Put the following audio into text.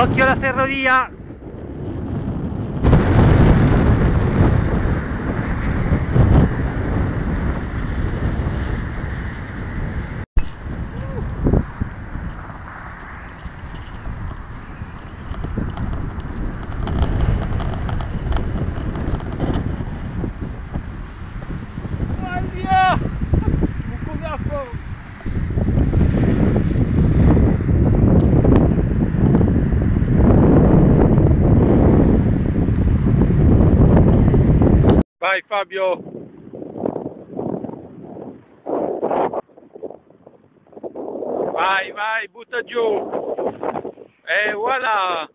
Occhio alla ferrovia! Vai Fabio! Vai, vai, butta giù! E voilà!